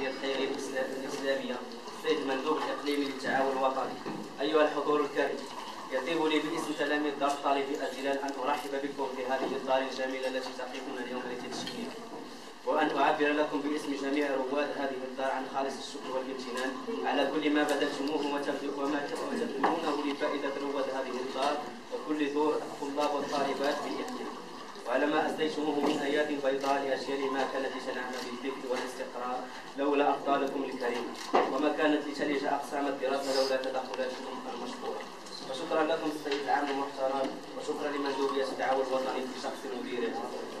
الخيرية الإسلامية السيد الإقليمي للتعاون الوطني أيها الحضور الكريم يطيب لي باسم تلاميذ دار طالب الجلال أن أرحب بكم في هذه الدار الجميلة التي تقفون اليوم لتدشينها وأن أعبر لكم باسم جميع رواد هذه الدار عن خالص الشكر والامتنان على كل ما بذلتموه وما تبذلونه لفائدة رواد هذه الدار وكل دور الطلاب والطالبات ما أسديتموه من أيادي بيضاء لأجيال ما كانت لتنعم بالذكر والاستقرار لولا أفضالكم الكريمة وما كانت لتلج أقسام الدراسة لولا تدخلاتكم المشكورة وشكرا لكم السيد العام المحترم وشكرا لمندوبية التعاون الوطني في شخص مديره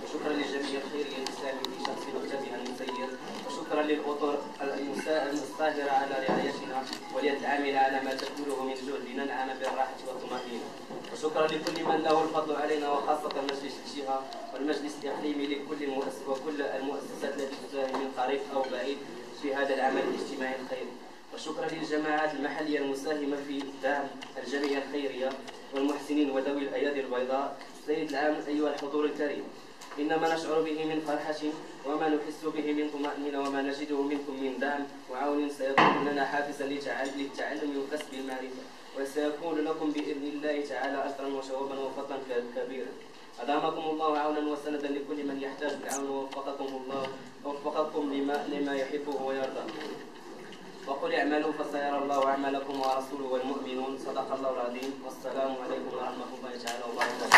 وشكرا للجميع الخيري الإسلامي في شخص مكتبها المسير وشكرا للأطر المستاهرة على رعايتنا واليد العاملة على ما تبذله من جهد. لكل من له الفضل علينا وخاصة مجلس الجهة والمجلس الإقليمي لكل المؤسس وكل المؤسسات التي تساهم من قريب أو بعيد في هذا العمل الاجتماعي الخيري. وشكرا للجماعات المحلية المساهمة في دعم الجمعية الخيرية والمحسنين وذوي الأيادي البيضاء. سيد العام أيها الحضور الكريم إنما نشعر به من فرحة وما نحس به من طمأنينة وما نجده منكم من دعم وعون. سيكون لنا حافزا للتعلم وكسب المعرفة. وسيكون لكم بإذن الله تعالى أجرا وشوابا وفضلا كبيرا. أدامكم الله عونا وسندا لكل من يحتاج العون ووفقكم الله ووفقكم لما, لما يحبه ويرضى. وقل اعملوا فسيرى الله أعمالكم ورسوله والمؤمنون. صدق الله العظيم. والسلام عليكم ورحمة الله تعالى وبركاته.